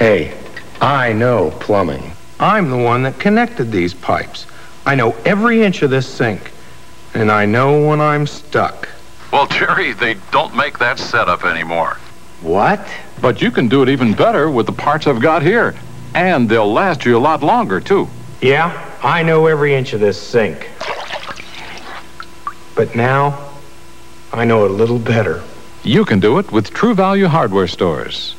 Hey, I know plumbing. I'm the one that connected these pipes. I know every inch of this sink. And I know when I'm stuck. Well, Jerry, they don't make that setup anymore. What? But you can do it even better with the parts I've got here. And they'll last you a lot longer, too. Yeah, I know every inch of this sink. But now, I know a little better. You can do it with True Value Hardware stores.